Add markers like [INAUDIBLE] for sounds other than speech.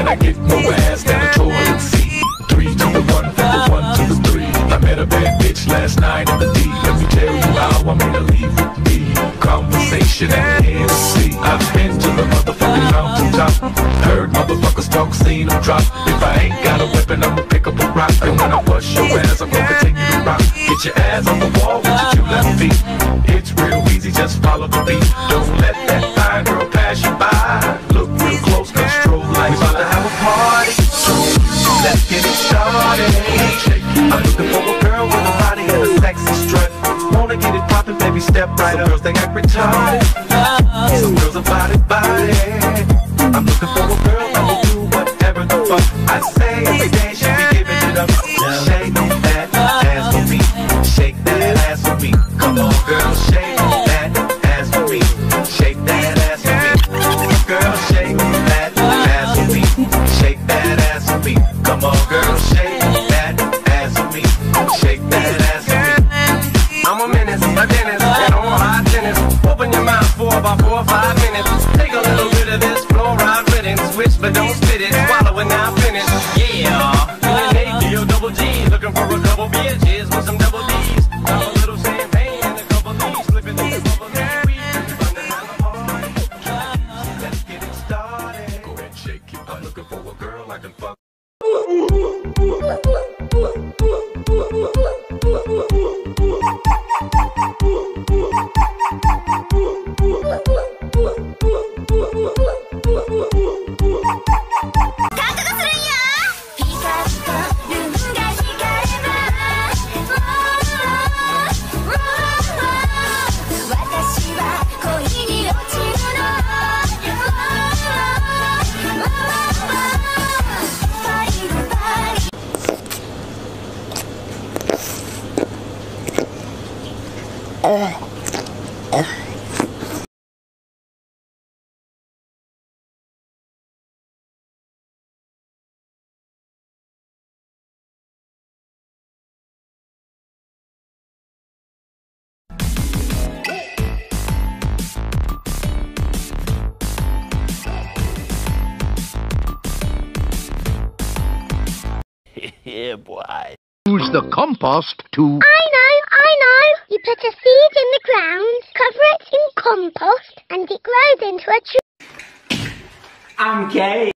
and I get no ass down the toilet seat. Three to the one, from the one to the three. I met a bad bitch last night in the D. Let me tell you how I'm gonna leave with me. Conversation at Hennessy. I've been to the motherfucking mountaintop. Heard motherfuckers talk, seen them drop. If I ain't got a weapon, I'ma pick up a rock. And when I bust your ass, I'm gonna continue to rock. Get your ass on the wall with your two left feet. It's real easy, just follow the beat. Don't let that step right up. Girls they act retarded. Some girls are body body. I'm looking for a girl about four or five minutes. Take a little bit of this fluoride riddance. Switch, but don't spit it. Swallow it now, finish. Yeah. In the Navy, yo, double G. Looking for a couple bitches with some double D's. Have a little champagne and a couple D's. Flip it in the bubble and weed. Fun to have a party. Let's get it started. Go ahead, shake it. I'm looking for a girl I can fuck. 피 [LAUGHS] [LAUGHS] Use the compost to I know. You put a seed in the ground, cover it in compost, and it grows into a tree. I'm gay.